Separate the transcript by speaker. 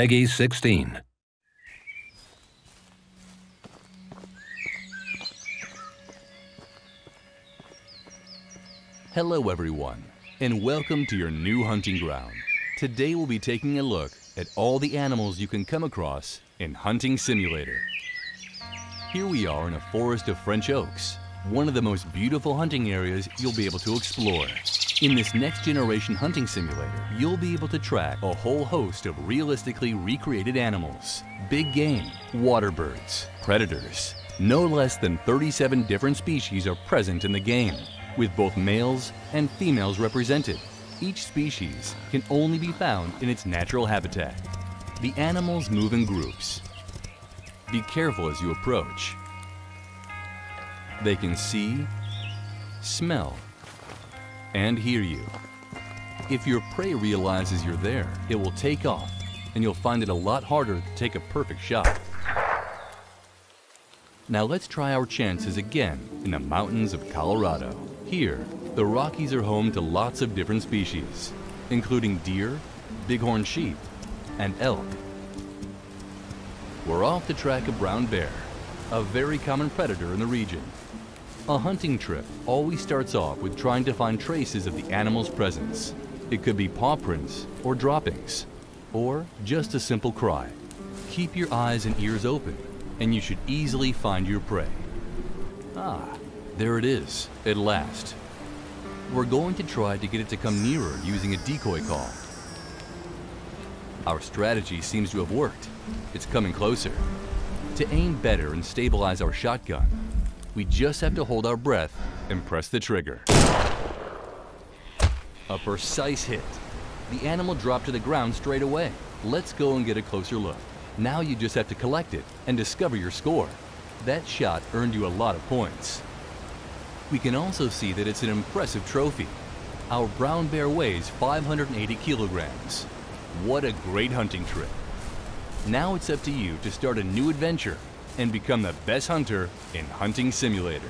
Speaker 1: PEGI 16.
Speaker 2: Hello everyone, and welcome to your new hunting ground. Today we'll be taking a look at all the animals you can come across in Hunting Simulator. Here we are in a forest of French oaks, one of the most beautiful hunting areas you'll be able to explore. In this next generation hunting simulator, you'll be able to track a whole host of realistically recreated animals. Big game, water birds, predators. No less than 37 different species are present in the game, with both males and females represented. Each species can only be found in its natural habitat. The animals move in groups. Be careful as you approach. They can see, smell, and hear you. If your prey realizes you're there, it will take off, and you'll find it a lot harder to take a perfect shot. Now let's try our chances again in the mountains of Colorado. Here, the Rockies are home to lots of different species, including deer, bighorn sheep, and elk. We're off to track a brown bear, a very common predator in the region. A hunting trip always starts off with trying to find traces of the animal's presence. It could be paw prints or droppings, or just a simple cry. Keep your eyes and ears open, and you should easily find your prey. Ah, there it is, at last. We're going to try to get it to come nearer using a decoy call. Our strategy seems to have worked. It's coming closer. To aim better and stabilize our shotgun, we just have to hold our breath and press the trigger. A precise hit. The animal dropped to the ground straight away. Let's go and get a closer look. Now you just have to collect it and discover your score. That shot earned you a lot of points. We can also see that it's an impressive trophy. Our brown bear weighs 580 kilograms. What a great hunting trip. Now it's up to you to start a new adventure and become the best hunter in Hunting Simulator.